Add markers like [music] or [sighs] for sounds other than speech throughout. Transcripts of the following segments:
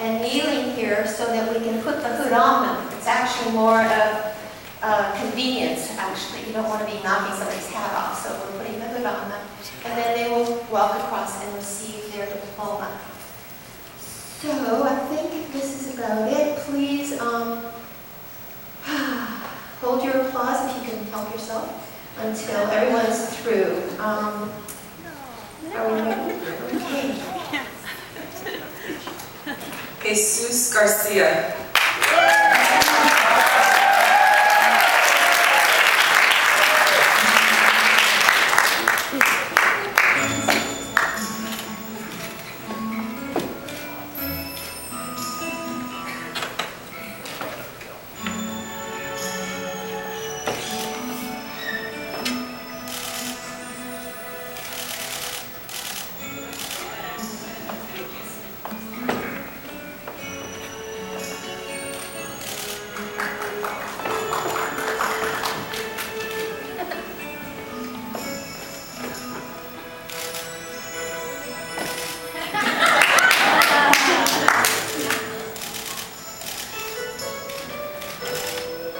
and kneeling here so that we can put the hood on them. It's actually more of uh, convenience, actually. You don't want to be knocking somebody's hat off, so we're putting the hood on them. And then they will walk across and receive their diploma. So I think this is about it. Please um, [sighs] hold your applause if you can help yourself until everyone's through. Um, Are we ready? Okay. Jesus Garcia.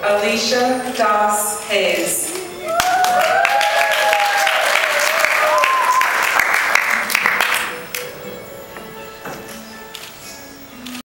Alicia Doss Hayes.